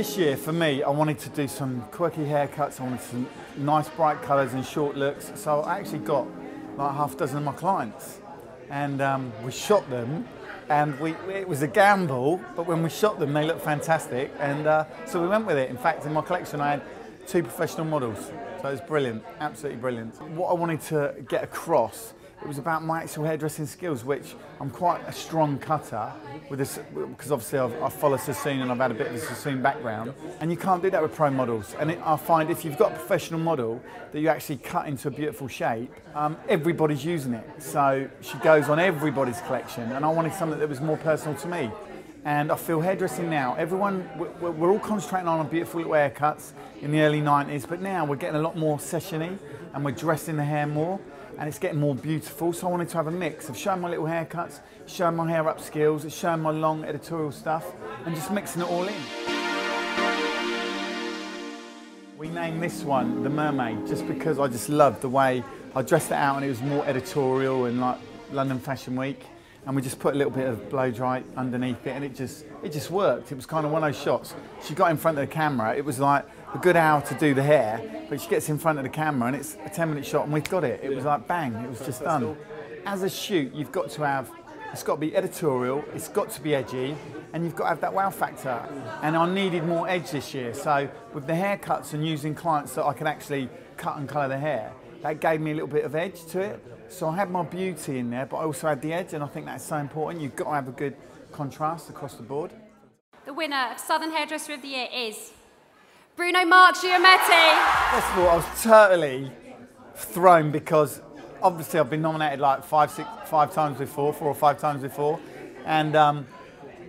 this year for me, I wanted to do some quirky haircuts. I wanted some nice bright colours and short looks. So I actually got like half a dozen of my clients, and um, we shot them. And we, it was a gamble, but when we shot them, they looked fantastic. And uh, so we went with it. In fact, in my collection, I had two professional models. So it was brilliant, absolutely brilliant. What I wanted to get across it was about my actual hairdressing skills, which I'm quite a strong cutter with this, because obviously I've, I follow Sassoon and I've had a bit of a Sassoon background, and you can't do that with pro models. And it, I find if you've got a professional model that you actually cut into a beautiful shape, um, everybody's using it. So she goes on everybody's collection, and I wanted something that was more personal to me. And I feel hairdressing now, everyone, we're, all concentrating on beautiful little haircuts in the early 90s, but now we're getting a lot more sessiony and we're dressing the hair more and it's getting more beautiful. So I wanted to have a mix of showing my little haircuts, showing my hair up skills, showing my long editorial stuff, and just mixing it all in. We named this one the Mermaid just because I just loved the way I dressed it out and it was more editorial and like London Fashion Week and we just put a little bit of blow dry underneath it and it just it just worked. It was kind of one of those shots. She got in front of the camera, it was like a good hour to do the hair, but she gets in front of the camera and it's a 10 minute shot and we've got it. It was like bang, it was just done. As a shoot, you've got to have, it's got to be editorial, it's got to be edgy, and you've got to have that wow factor. And I needed more edge this year, so with the haircuts and using clients that I can actually cut and colour the hair, that gave me a little bit of edge to it. So I had my beauty in there, but I also had the edge, and I think that's so important. You've got to have a good contrast across the board. The winner of Southern Hairdresser of the Year is Bruno Marc Giamattei. First of all, I was totally thrown because obviously I've been nominated like five, six, five times before, four or five times before, and um,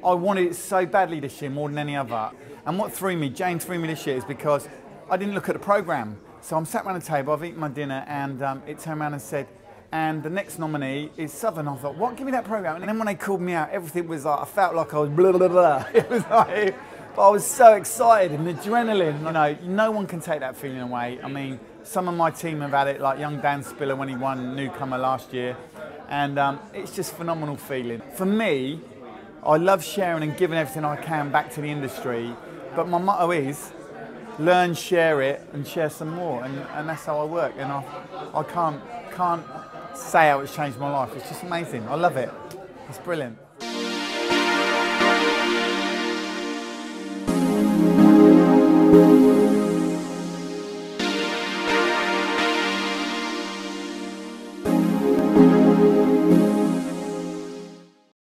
I wanted it so badly this year more than any other. And what threw me, Jane threw me this year, is because I didn't look at the programme. So I'm sat around the table, I've eaten my dinner, and um, it turned around and said, and the next nominee is Southern. I thought, what? Give me that program. And then when they called me out, everything was like, I felt like I was blah, blah, blah. It was like, but I was so excited and adrenaline, you know, no one can take that feeling away. I mean, some of my team have had it, like young Dan Spiller when he won Newcomer last year. And um, it's just phenomenal feeling. For me, I love sharing and giving everything I can back to the industry. But my motto is, learn, share it, and share some more. And, and that's how I work. And I, I can't, can't say how it's changed my life. It's just amazing. I love it. It's brilliant.